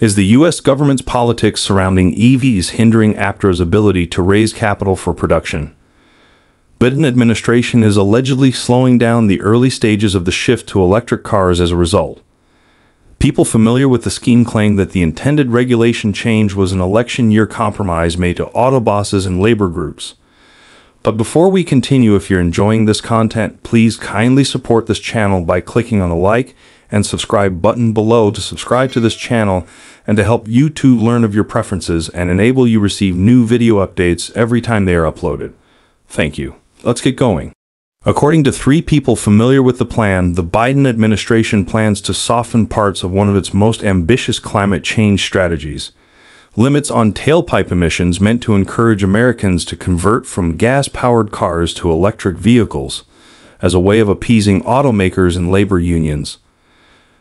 Is the U.S. government's politics surrounding EVs hindering Aptera's ability to raise capital for production? Biden administration is allegedly slowing down the early stages of the shift to electric cars as a result. People familiar with the scheme claim that the intended regulation change was an election year compromise made to auto bosses and labor groups. But before we continue, if you're enjoying this content, please kindly support this channel by clicking on the like and subscribe button below to subscribe to this channel and to help you YouTube learn of your preferences and enable you receive new video updates every time they are uploaded. Thank you. Let's get going. According to three people familiar with the plan, the Biden administration plans to soften parts of one of its most ambitious climate change strategies. Limits on tailpipe emissions meant to encourage Americans to convert from gas-powered cars to electric vehicles as a way of appeasing automakers and labor unions.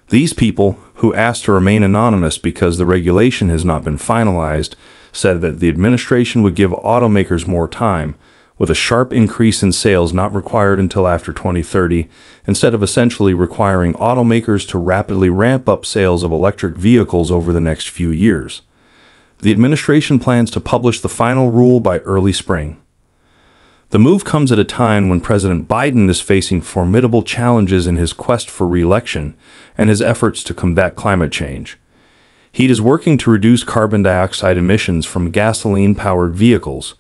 These people, who asked to remain anonymous because the regulation has not been finalized, said that the administration would give automakers more time – with a sharp increase in sales not required until after 2030, instead of essentially requiring automakers to rapidly ramp up sales of electric vehicles over the next few years. The administration plans to publish the final rule by early spring. The move comes at a time when President Biden is facing formidable challenges in his quest for re-election and his efforts to combat climate change. He is working to reduce carbon dioxide emissions from gasoline-powered vehicles,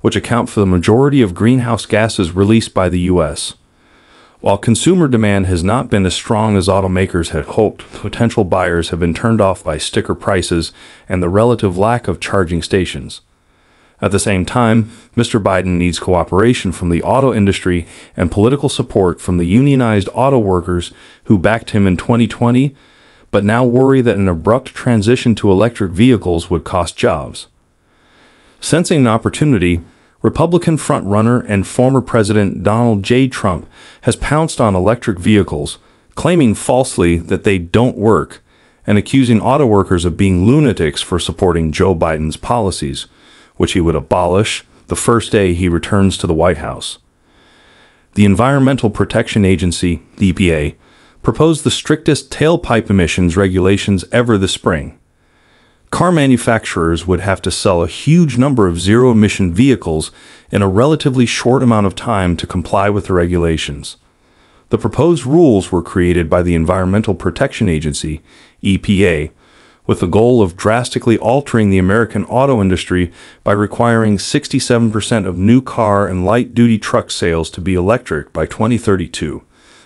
which account for the majority of greenhouse gases released by the U.S. While consumer demand has not been as strong as automakers had hoped, potential buyers have been turned off by sticker prices and the relative lack of charging stations. At the same time, Mr. Biden needs cooperation from the auto industry and political support from the unionized auto workers who backed him in 2020, but now worry that an abrupt transition to electric vehicles would cost jobs. Sensing an opportunity, Republican frontrunner and former President Donald J. Trump has pounced on electric vehicles, claiming falsely that they don't work and accusing auto workers of being lunatics for supporting Joe Biden's policies, which he would abolish the first day he returns to the White House. The Environmental Protection Agency, the EPA, proposed the strictest tailpipe emissions regulations ever this spring car manufacturers would have to sell a huge number of zero-emission vehicles in a relatively short amount of time to comply with the regulations. The proposed rules were created by the Environmental Protection Agency, EPA, with the goal of drastically altering the American auto industry by requiring 67% of new car and light-duty truck sales to be electric by 2032,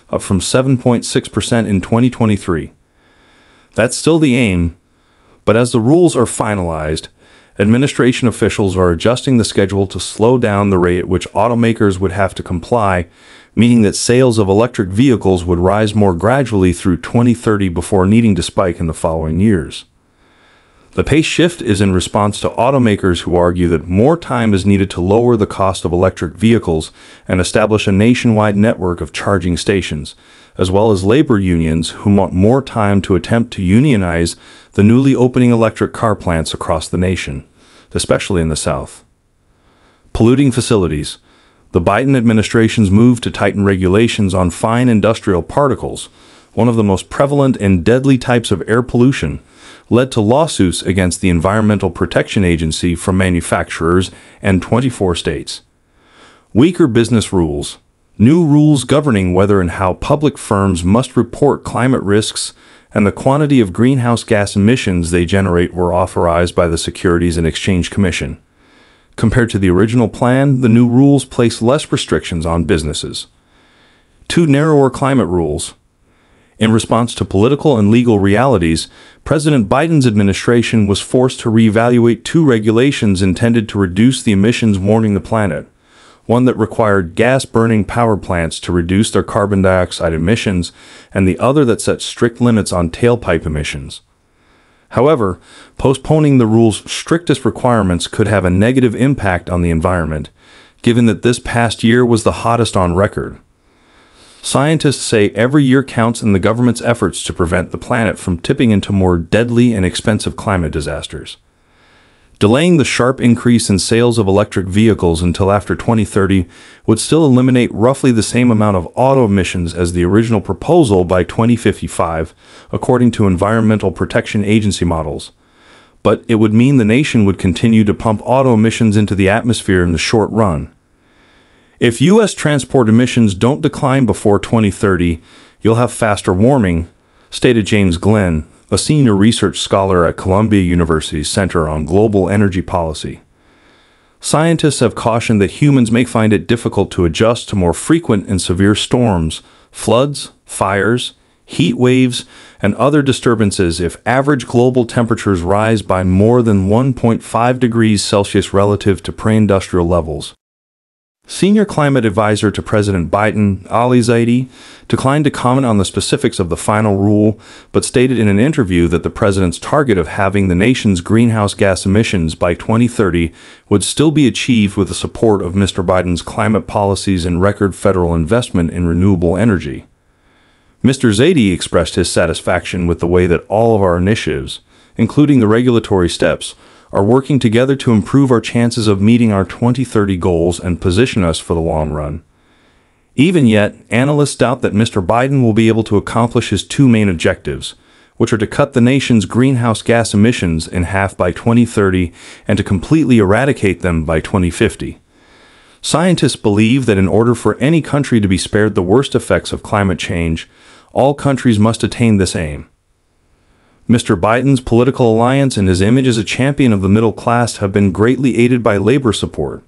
up from 7.6% in 2023. That's still the aim, but as the rules are finalized, administration officials are adjusting the schedule to slow down the rate at which automakers would have to comply, meaning that sales of electric vehicles would rise more gradually through 2030 before needing to spike in the following years. The pace shift is in response to automakers who argue that more time is needed to lower the cost of electric vehicles and establish a nationwide network of charging stations, as well as labor unions who want more time to attempt to unionize the newly opening electric car plants across the nation, especially in the South. Polluting facilities. The Biden administration's move to tighten regulations on fine industrial particles, one of the most prevalent and deadly types of air pollution, led to lawsuits against the Environmental Protection Agency from manufacturers and 24 states. Weaker business rules. New rules governing whether and how public firms must report climate risks and the quantity of greenhouse gas emissions they generate were authorized by the Securities and Exchange Commission. Compared to the original plan, the new rules place less restrictions on businesses. Two narrower climate rules. In response to political and legal realities, President Biden's administration was forced to reevaluate two regulations intended to reduce the emissions warning the planet one that required gas-burning power plants to reduce their carbon dioxide emissions, and the other that set strict limits on tailpipe emissions. However, postponing the rule's strictest requirements could have a negative impact on the environment, given that this past year was the hottest on record. Scientists say every year counts in the government's efforts to prevent the planet from tipping into more deadly and expensive climate disasters. Delaying the sharp increase in sales of electric vehicles until after 2030 would still eliminate roughly the same amount of auto emissions as the original proposal by 2055, according to Environmental Protection Agency models. But it would mean the nation would continue to pump auto emissions into the atmosphere in the short run. If U.S. transport emissions don't decline before 2030, you'll have faster warming, stated James Glynn, a senior research scholar at Columbia University's Center on Global Energy Policy. Scientists have cautioned that humans may find it difficult to adjust to more frequent and severe storms, floods, fires, heat waves, and other disturbances if average global temperatures rise by more than 1.5 degrees Celsius relative to pre industrial levels. Senior climate advisor to President Biden, Ali Zaidi, declined to comment on the specifics of the final rule, but stated in an interview that the president's target of having the nation's greenhouse gas emissions by 2030 would still be achieved with the support of Mr. Biden's climate policies and record federal investment in renewable energy. Mr. Zaidi expressed his satisfaction with the way that all of our initiatives, including the regulatory steps, are working together to improve our chances of meeting our 2030 goals and position us for the long run. Even yet, analysts doubt that Mr. Biden will be able to accomplish his two main objectives, which are to cut the nation's greenhouse gas emissions in half by 2030 and to completely eradicate them by 2050. Scientists believe that in order for any country to be spared the worst effects of climate change, all countries must attain this aim. Mr. Biden's political alliance and his image as a champion of the middle class have been greatly aided by labor support.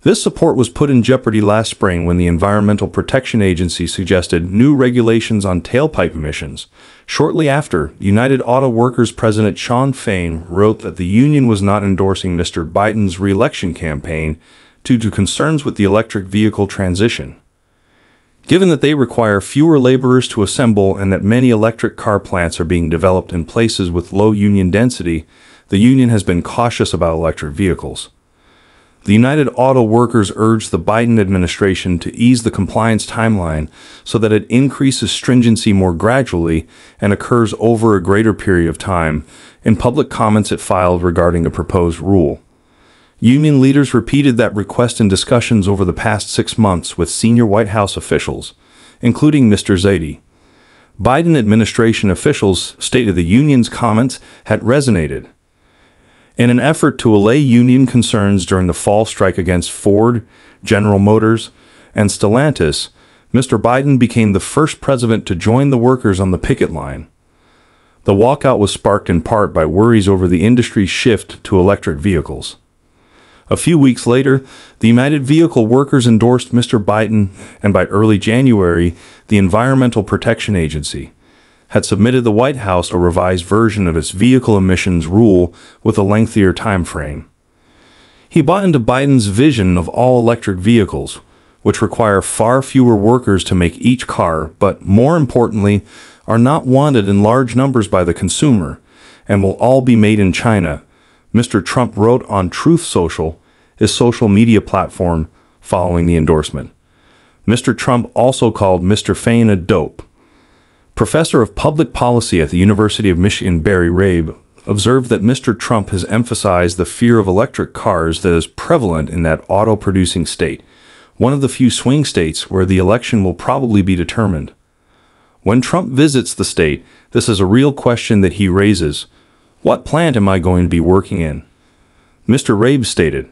This support was put in jeopardy last spring when the Environmental Protection Agency suggested new regulations on tailpipe emissions. Shortly after, United Auto Workers President Shawn Fain wrote that the union was not endorsing Mr. Biden's reelection campaign due to concerns with the electric vehicle transition. Given that they require fewer laborers to assemble and that many electric car plants are being developed in places with low union density, the union has been cautious about electric vehicles. The United Auto Workers urged the Biden administration to ease the compliance timeline so that it increases stringency more gradually and occurs over a greater period of time in public comments it filed regarding a proposed rule. Union leaders repeated that request in discussions over the past six months with senior White House officials, including Mr. Zaidi. Biden administration officials stated the union's comments had resonated. In an effort to allay union concerns during the fall strike against Ford, General Motors, and Stellantis, Mr. Biden became the first president to join the workers on the picket line. The walkout was sparked in part by worries over the industry's shift to electric vehicles. A few weeks later, the United Vehicle Workers endorsed Mr. Biden, and by early January, the Environmental Protection Agency had submitted the White House a revised version of its vehicle emissions rule with a lengthier time frame. He bought into Biden's vision of all electric vehicles, which require far fewer workers to make each car, but more importantly, are not wanted in large numbers by the consumer, and will all be made in China, Mr. Trump wrote on Truth Social, his social media platform, following the endorsement. Mr. Trump also called Mr. Fain a dope. Professor of Public Policy at the University of Michigan Barry Rabe observed that Mr. Trump has emphasized the fear of electric cars that is prevalent in that auto producing state, one of the few swing states where the election will probably be determined. When Trump visits the state, this is a real question that he raises what plant am I going to be working in? Mr. Rabe stated,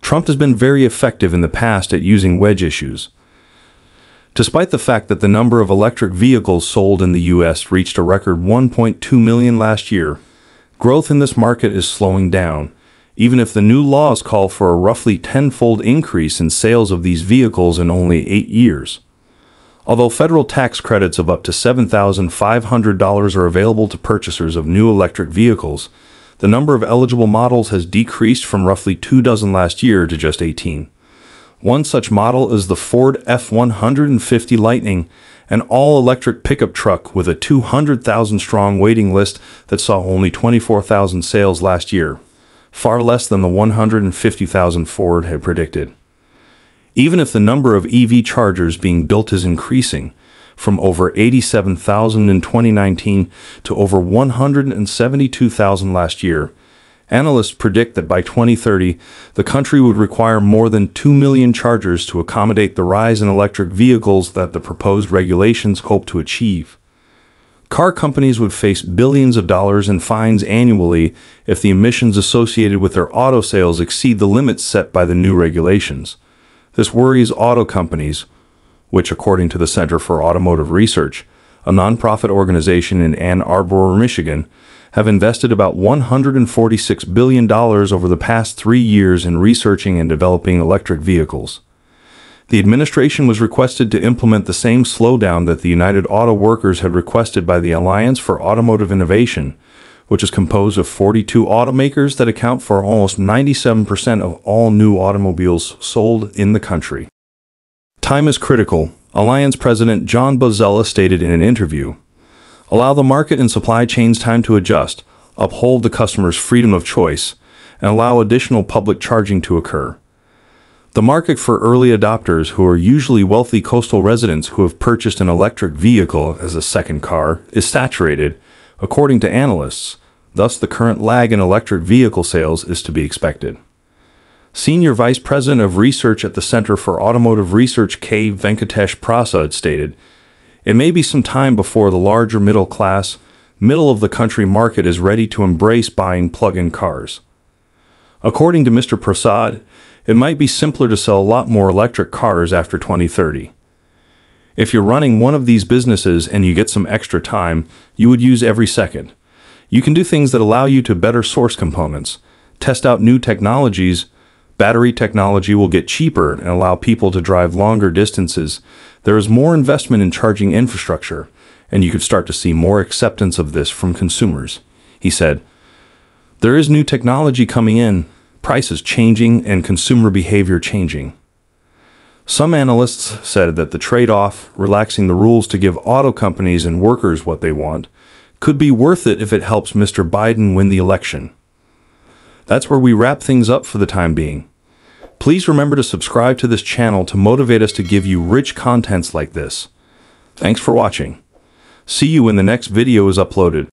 Trump has been very effective in the past at using wedge issues. Despite the fact that the number of electric vehicles sold in the U.S. reached a record 1.2 million last year, growth in this market is slowing down, even if the new laws call for a roughly tenfold increase in sales of these vehicles in only eight years. Although federal tax credits of up to $7,500 are available to purchasers of new electric vehicles, the number of eligible models has decreased from roughly two dozen last year to just 18. One such model is the Ford F-150 Lightning, an all-electric pickup truck with a 200,000 strong waiting list that saw only 24,000 sales last year, far less than the 150,000 Ford had predicted. Even if the number of EV chargers being built is increasing, from over 87,000 in 2019 to over 172,000 last year, Analysts predict that by 2030, the country would require more than 2 million chargers to accommodate the rise in electric vehicles that the proposed regulations hope to achieve. Car companies would face billions of dollars in fines annually if the emissions associated with their auto sales exceed the limits set by the new regulations. This worries auto companies, which, according to the Center for Automotive Research, a nonprofit organization in Ann Arbor, Michigan, have invested about $146 billion over the past three years in researching and developing electric vehicles. The administration was requested to implement the same slowdown that the United Auto Workers had requested by the Alliance for Automotive Innovation, which is composed of 42 automakers that account for almost 97% of all new automobiles sold in the country. Time is critical, Alliance President John Bozzella stated in an interview. Allow the market and supply chains time to adjust, uphold the customer's freedom of choice, and allow additional public charging to occur. The market for early adopters, who are usually wealthy coastal residents who have purchased an electric vehicle as a second car, is saturated, according to analysts. Thus, the current lag in electric vehicle sales is to be expected. Senior Vice President of Research at the Center for Automotive Research K. Venkatesh Prasad stated, it may be some time before the larger middle class, middle of the country market is ready to embrace buying plug in cars. According to Mr. Prasad, it might be simpler to sell a lot more electric cars after 2030. If you're running one of these businesses and you get some extra time, you would use every second. You can do things that allow you to better source components, test out new technologies, Battery technology will get cheaper and allow people to drive longer distances. There is more investment in charging infrastructure, and you could start to see more acceptance of this from consumers. He said, There is new technology coming in, prices changing, and consumer behavior changing. Some analysts said that the trade off, relaxing the rules to give auto companies and workers what they want, could be worth it if it helps Mr. Biden win the election. That's where we wrap things up for the time being. Please remember to subscribe to this channel to motivate us to give you rich contents like this. Thanks for watching. See you when the next video is uploaded.